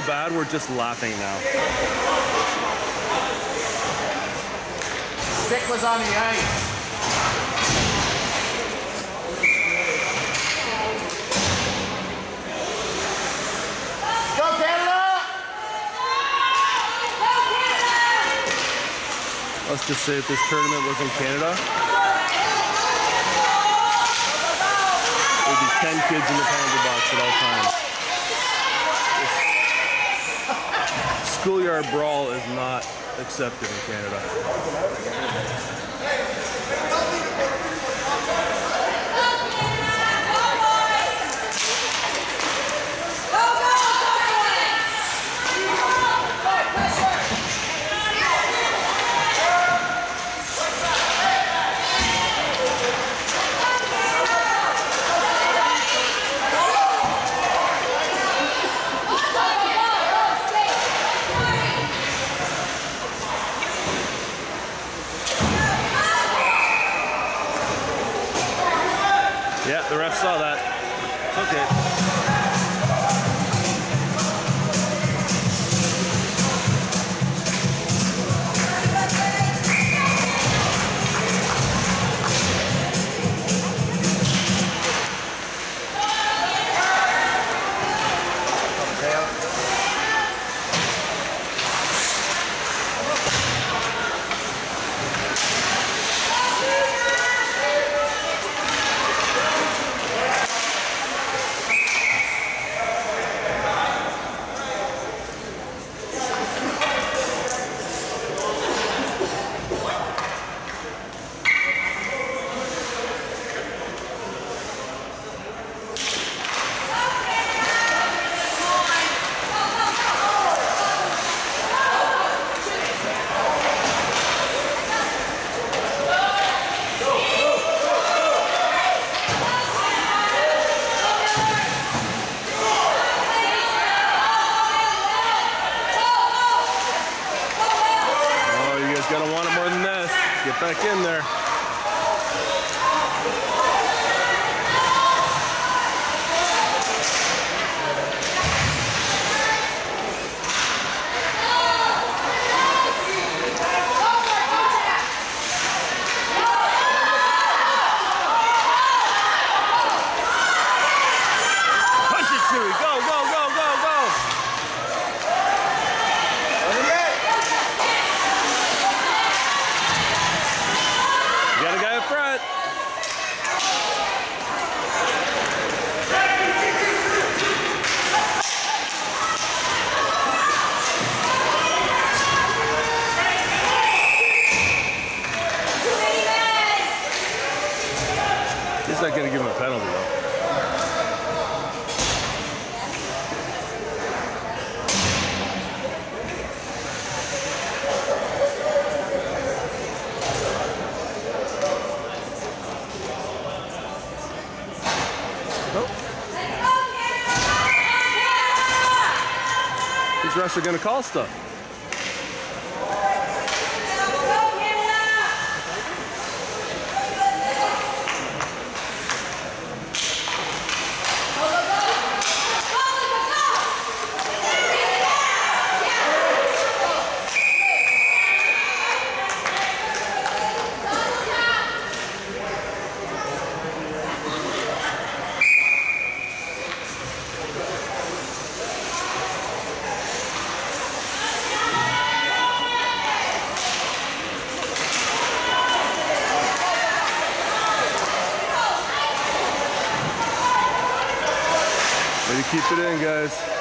so bad, we're just laughing now. Stick was on the ice. Go Canada! Let's just say if this tournament was in Canada, there'd be 10 kids in the penalty box at all times. Schoolyard brawl is not accepted in Canada. Back in there. Punch it, Chewy. Go, go, go, go, go. You got a guy up front. He's not going to give him a penalty, though. Call stuff. It in, guys.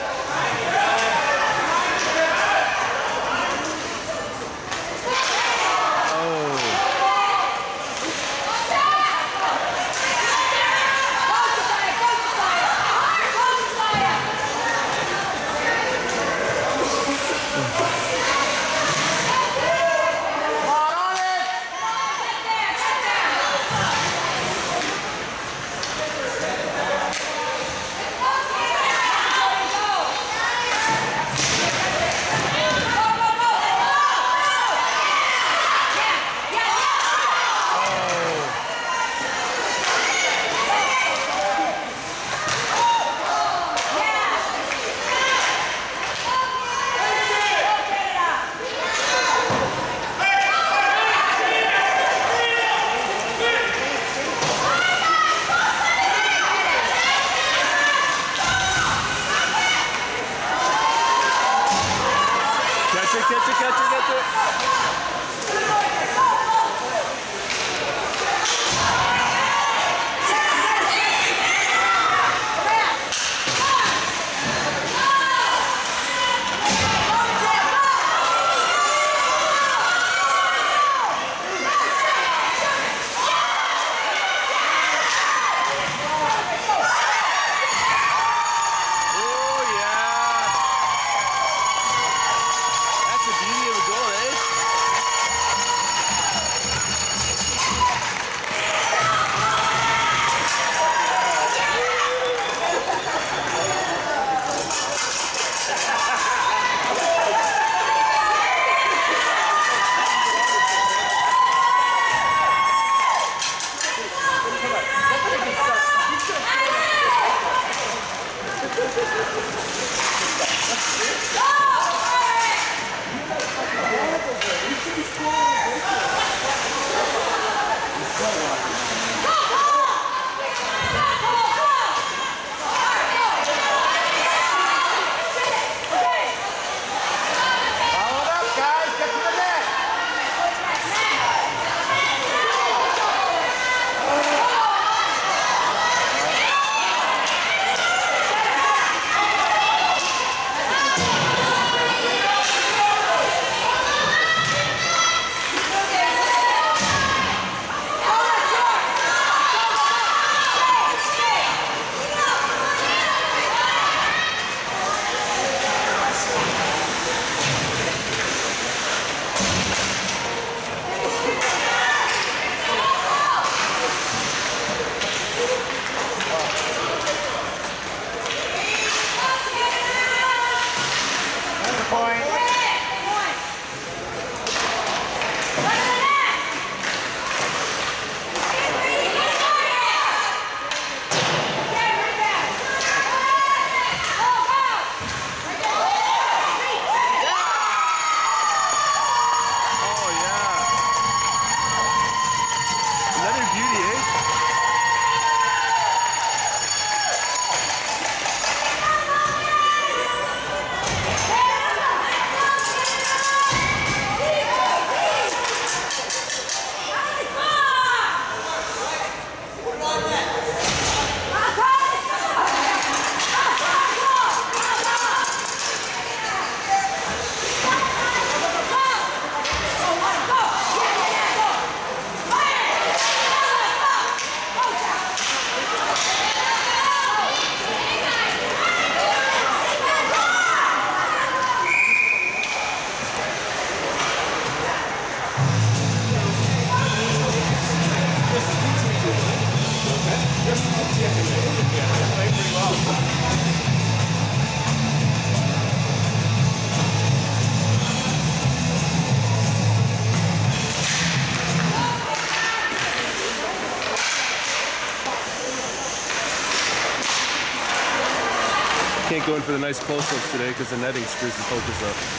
going for the nice close-ups today because the netting screws the focus up.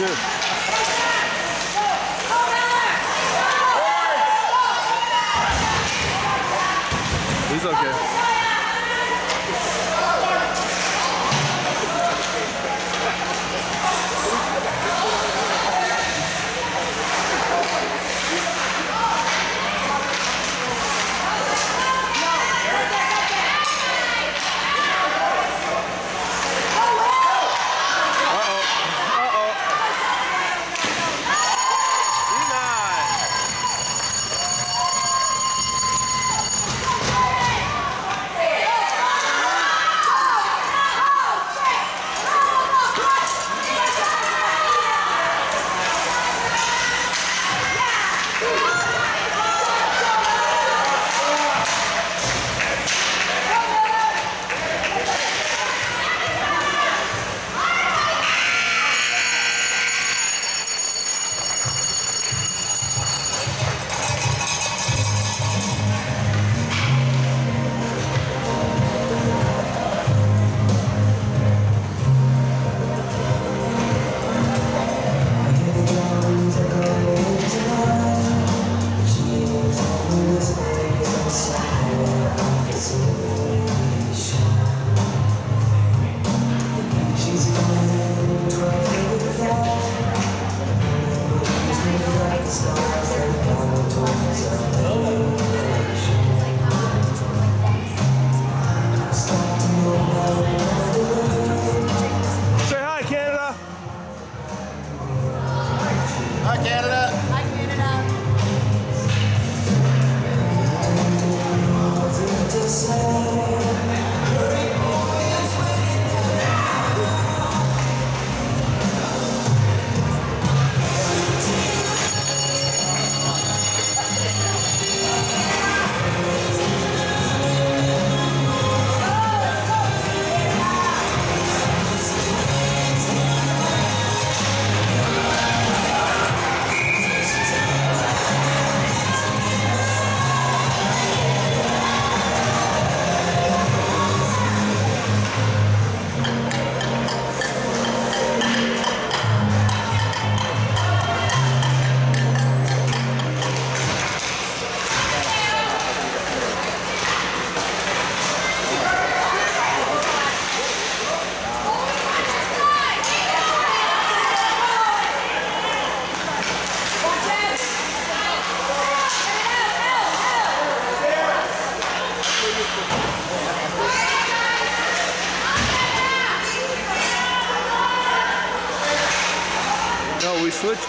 too.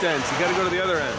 extends. You got to go to the other end.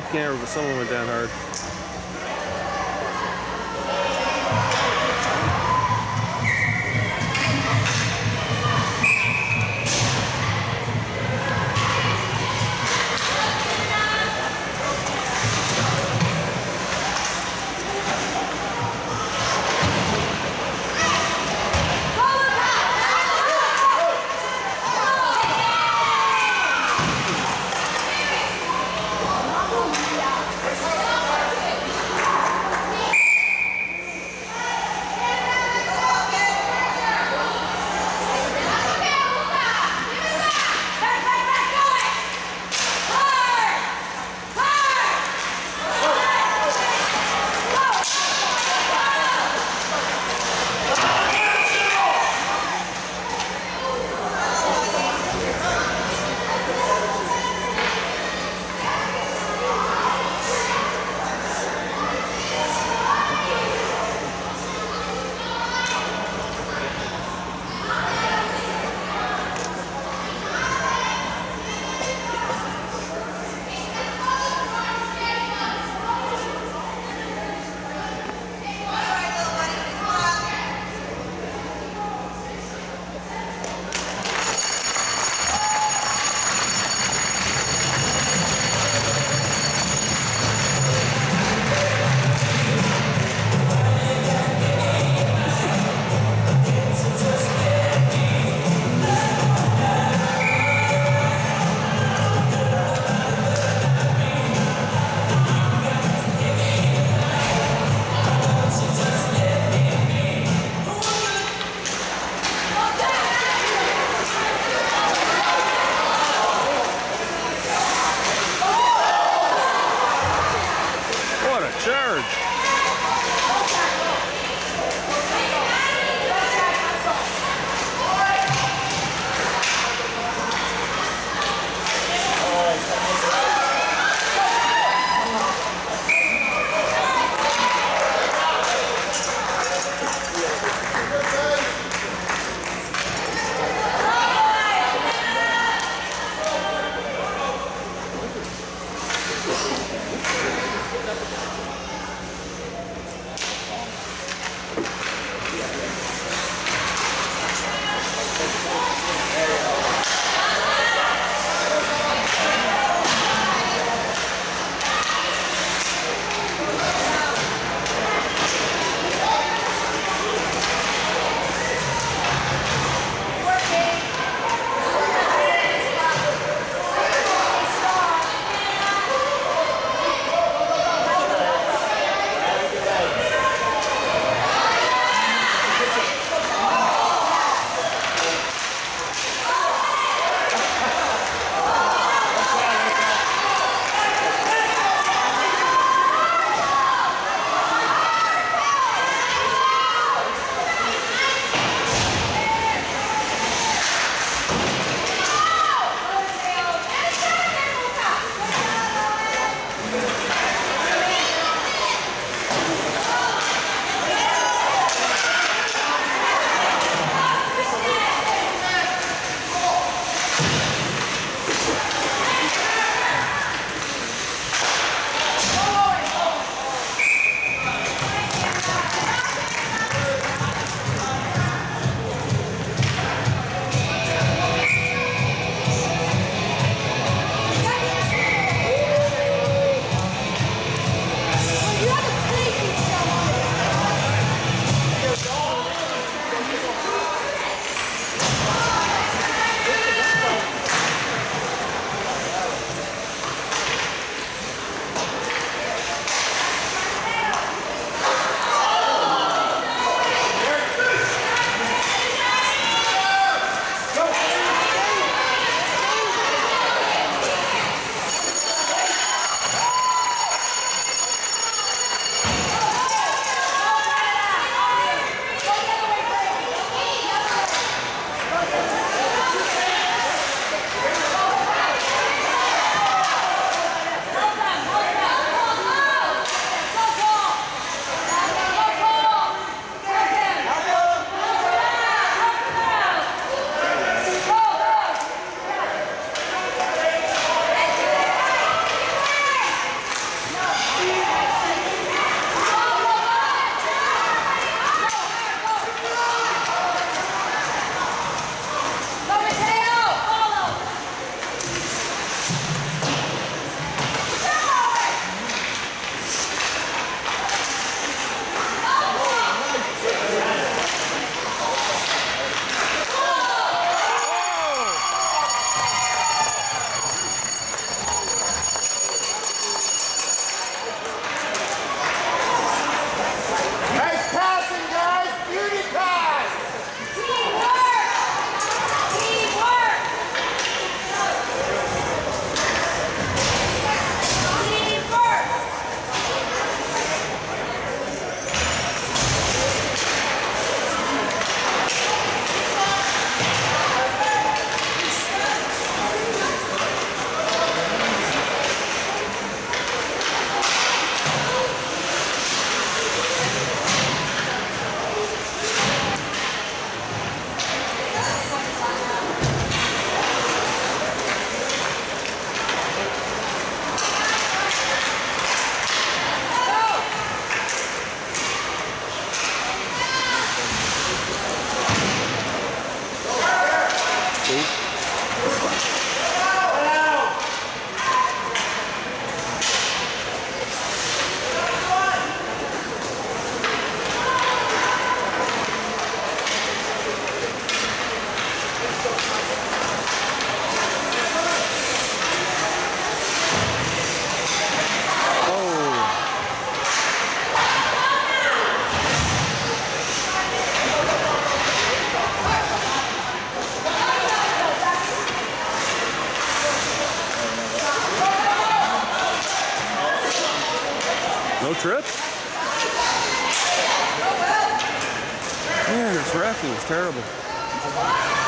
Off camera, but someone went down hard. Man, this ref is terrible.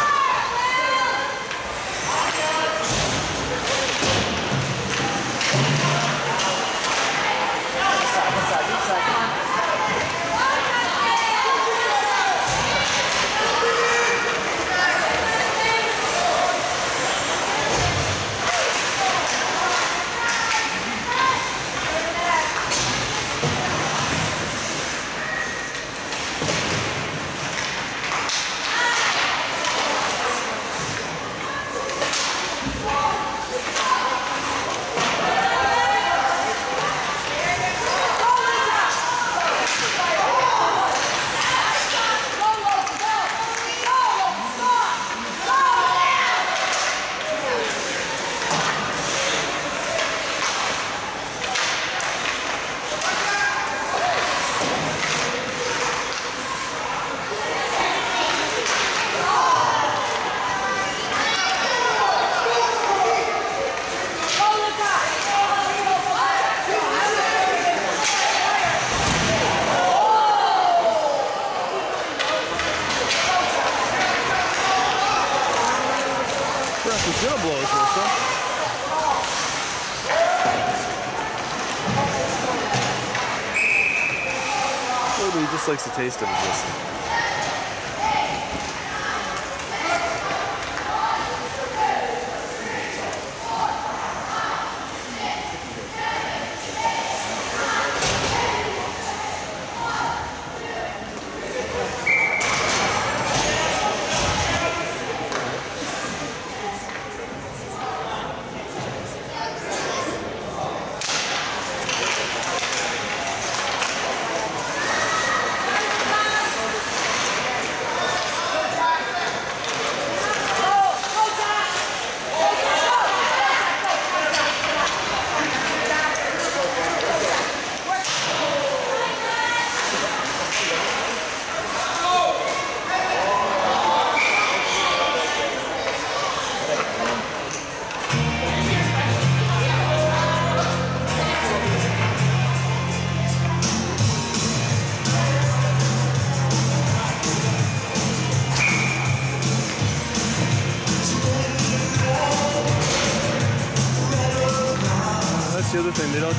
Taste of his whistle.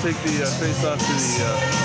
Take the uh, face off to the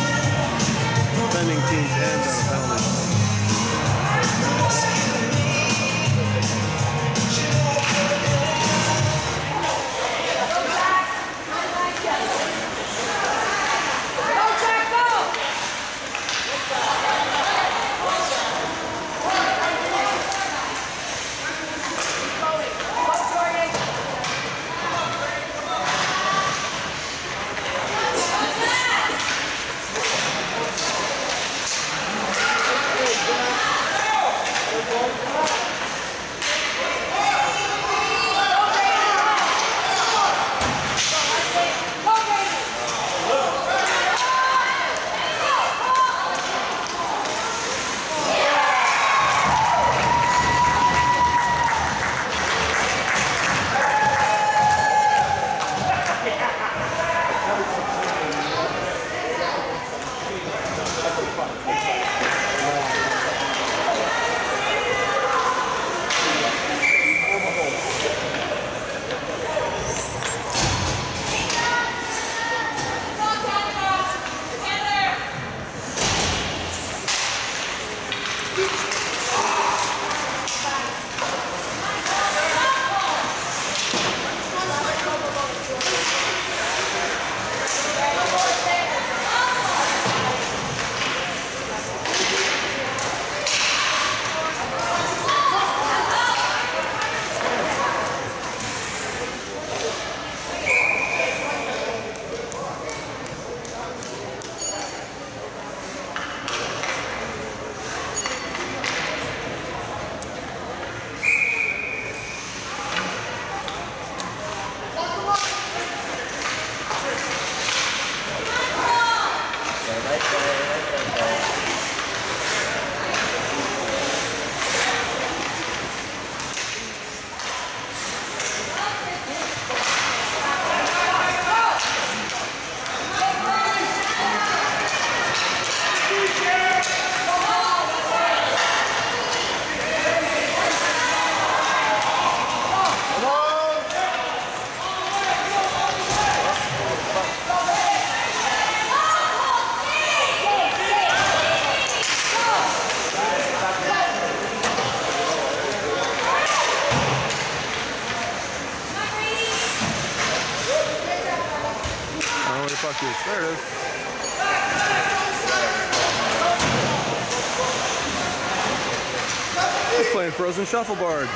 Frozen Shuffleboard.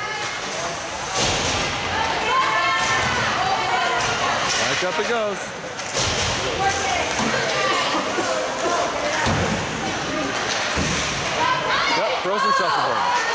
Back up it goes. Yep, Frozen Shuffleboard.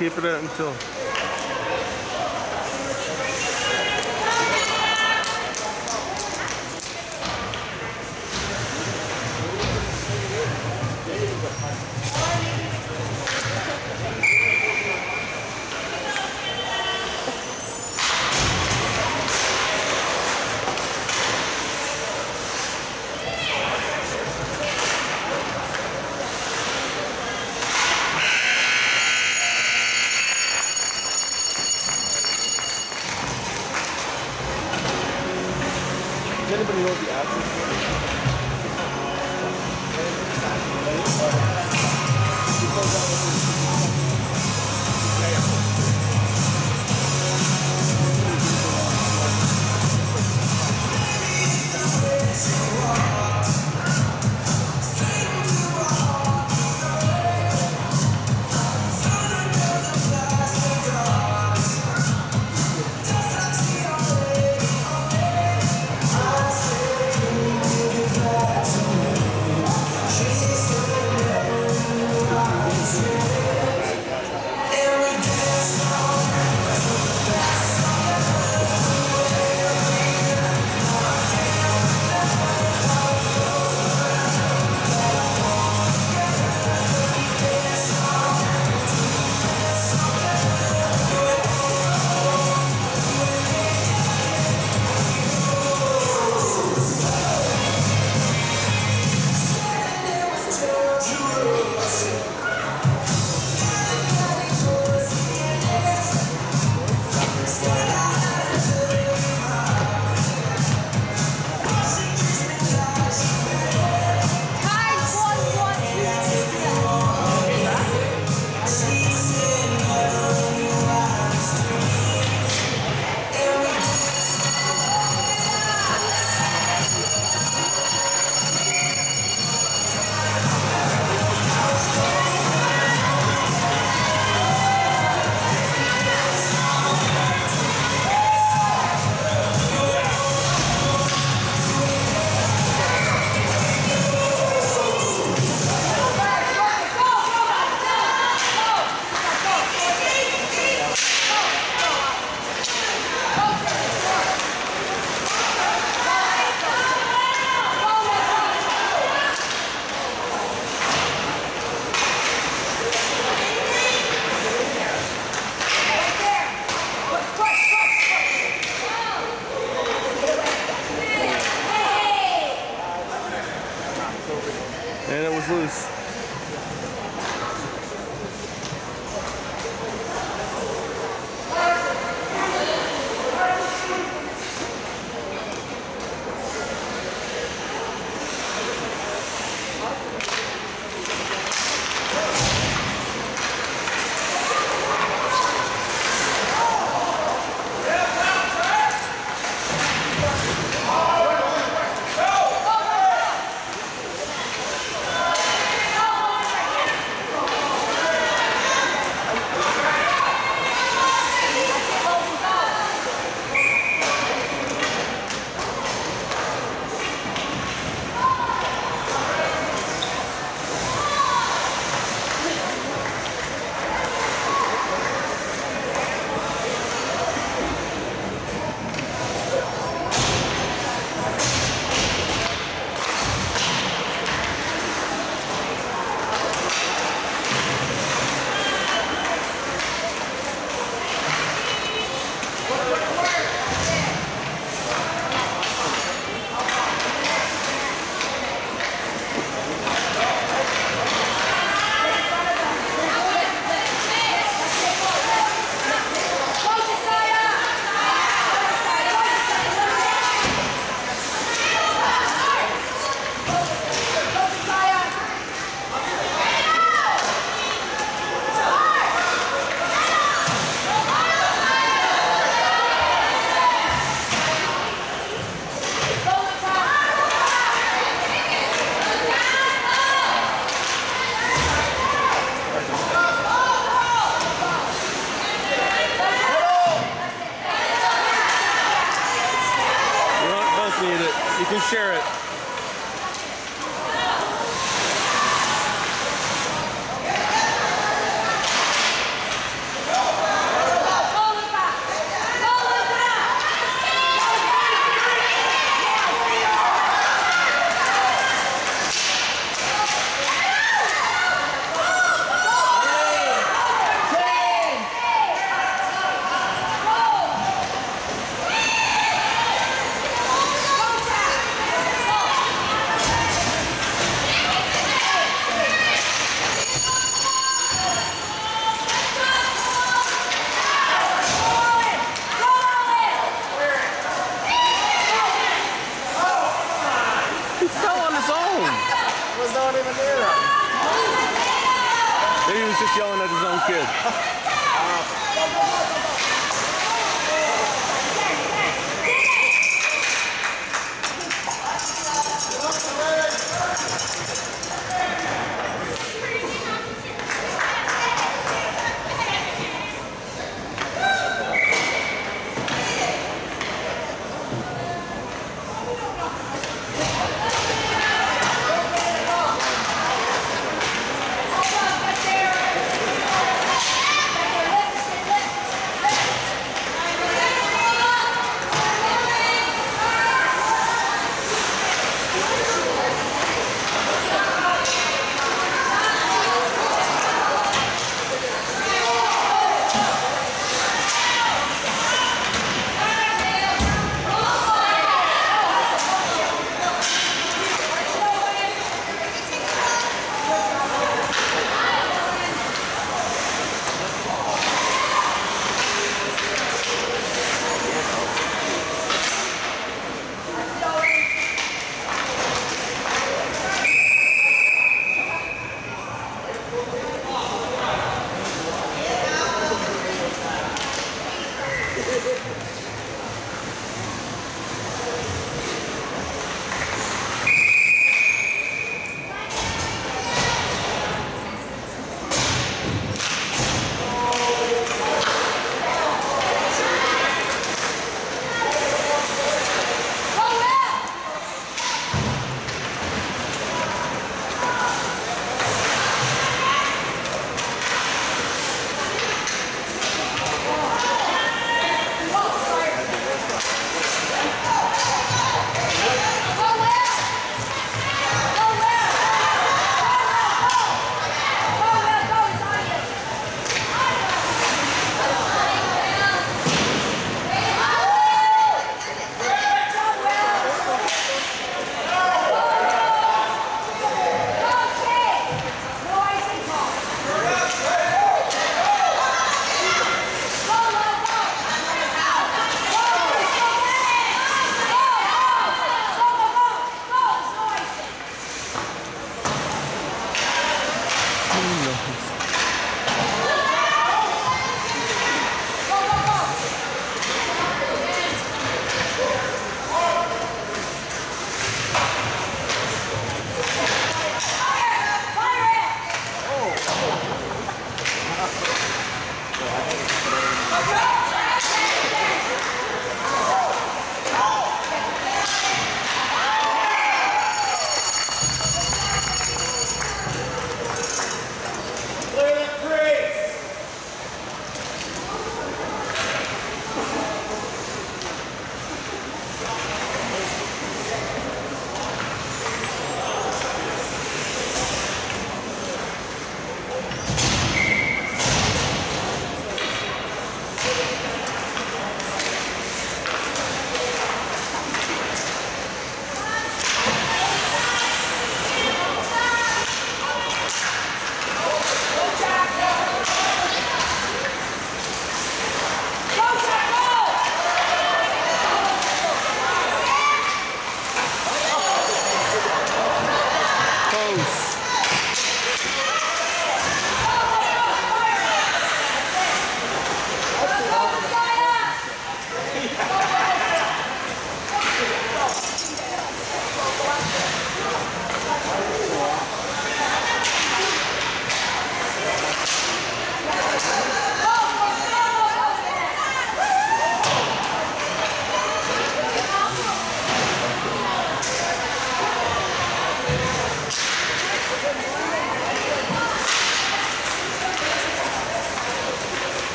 Keep it until. Anybody know the address